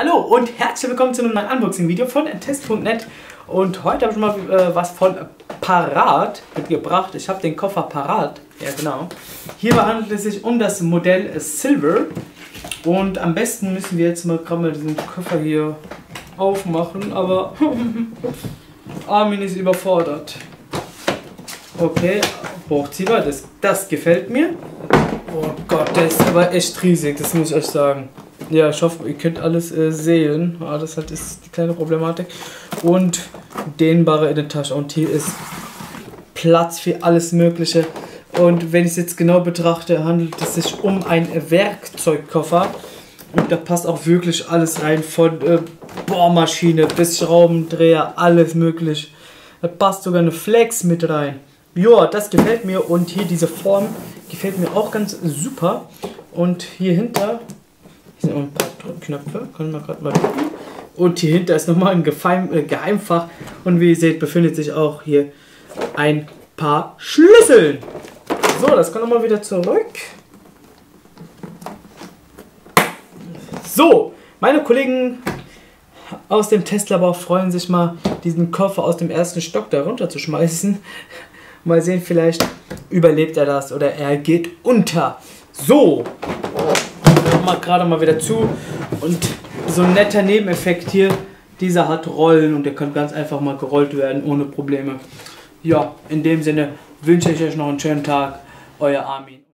Hallo und herzlich willkommen zu einem neuen Unboxing-Video von test.net und heute habe ich mal äh, was von Parat mitgebracht. Ich habe den Koffer parat, ja genau. Hierbei handelt es sich um das Modell Silver und am besten müssen wir jetzt mal gerade mal diesen Koffer hier aufmachen, aber Armin ist überfordert. Okay, hochziehbar, das, das gefällt mir. Oh Gott, der ist aber echt riesig, das muss ich euch sagen. Ja, ich hoffe, ihr könnt alles äh, sehen. Ah, das halt ist die kleine Problematik. Und dehnbare in der Tasche. Und hier ist Platz für alles Mögliche. Und wenn ich es jetzt genau betrachte, handelt es sich um einen Werkzeugkoffer. Und da passt auch wirklich alles rein. Von äh, Bohrmaschine bis Schraubendreher, alles möglich. Da passt sogar eine Flex mit rein. Ja, das gefällt mir. Und hier diese Form gefällt mir auch ganz super. Und hier hinter hier sind noch ein paar Knöpfe, können wir gerade mal gucken. Und hier hinter ist nochmal ein Geheim, äh, Geheimfach. Und wie ihr seht, befindet sich auch hier ein paar Schlüssel. So, das kommt nochmal wieder zurück. So, meine Kollegen aus dem Testlabor freuen sich mal, diesen Koffer aus dem ersten Stock da runter zu schmeißen. Mal sehen, vielleicht überlebt er das oder er geht unter. So, mal gerade mal wieder zu. Und so ein netter Nebeneffekt hier, dieser hat Rollen und der kann ganz einfach mal gerollt werden ohne Probleme. Ja, in dem Sinne wünsche ich euch noch einen schönen Tag. Euer Armin.